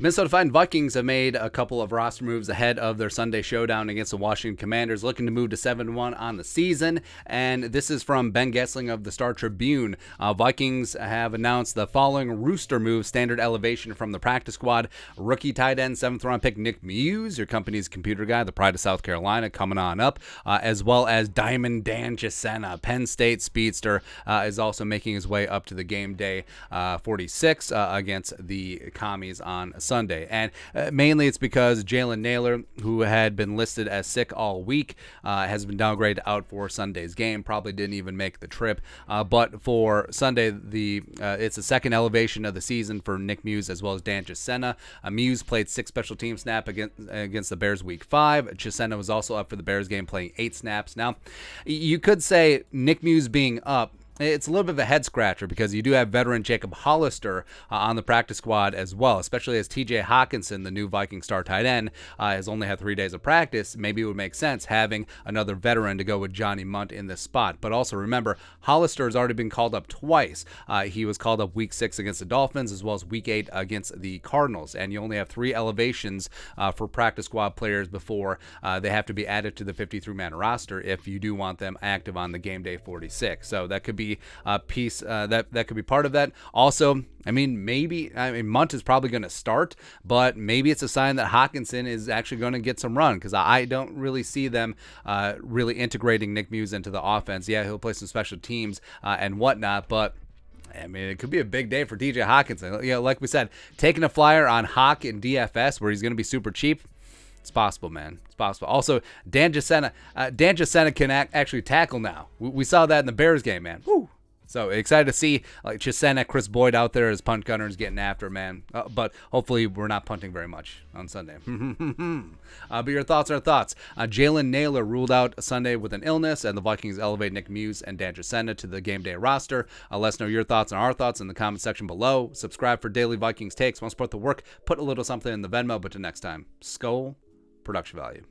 Minnesota Fighting Vikings have made a couple of roster moves ahead of their Sunday showdown against the Washington Commanders, looking to move to 7 1 on the season. And this is from Ben Goessling of the Star Tribune. Uh, Vikings have announced the following rooster move standard elevation from the practice squad. Rookie tight end, seventh round pick Nick Muse, your company's computer guy, the pride of South Carolina, coming on up, uh, as well as Diamond Dan Chisena, Penn State speedster, uh, is also making his way up to the game day uh, 46 uh, against the commies on Sunday. And uh, mainly it's because Jalen Nailor, who had been listed as sick all week, uh, has been downgraded out for Sunday's game. Probably didn't even make the trip. Uh, but for Sunday, the uh, it's the second elevation of the season for Nick Muse as well as Dan Chisena. Uh, Muse played six special team snap against, against the Bears week five. Chisena was also up for the Bears game playing eight snaps. Now, you could say Nick Muse being up it's a little bit of a head scratcher because you do have veteran Jacob Hollister uh, on the practice squad as well, especially as TJ Hockenson, the new Viking star tight end, uh, has only had three days of practice. Maybe it would make sense having another veteran to go with Johnny Mundt in this spot. But also remember, Hollister has already been called up twice. Uh, he was called up week six against the Dolphins as well as week eight against the Cardinals. And you only have three elevations uh, for practice squad players before uh, they have to be added to the 53 man roster if you do want them active on the game day 46. So that could be a piece uh, that that could be part of that. Also, I mean, maybe I mean Mundt is probably going to start, but maybe it's a sign that Hockenson is actually going to get some run because I don't really see them uh, really integrating Nick Muse into the offense. Yeah, he'll play some special teams uh, and whatnot, but. I mean, it could be a big day for DJ Hockenson. You know, like we said, taking a flyer on Hawk and DFS where he's going to be super cheap. It's possible, man. It's possible. Also, Dan Chisena, uh, Dan Chisena can act, actually tackle now. We, we, saw that in the Bears game, man. Woo. So excited to see like Chisena, Kris Boyd out there as punt gunners getting after man. Uh, but hopefully we're not punting very much on Sunday. uh, but your thoughts are thoughts. Uh, Jalen Nailor ruled out Sunday with an illness, and the Vikings elevate Nick Muse and Dan Chisena to the game day roster. Uh, let us know your thoughts and our thoughts in the comment section below. Subscribe for daily Vikings takes. Want to support the work? Put a little something in the Venmo. But to next time, Skol production value.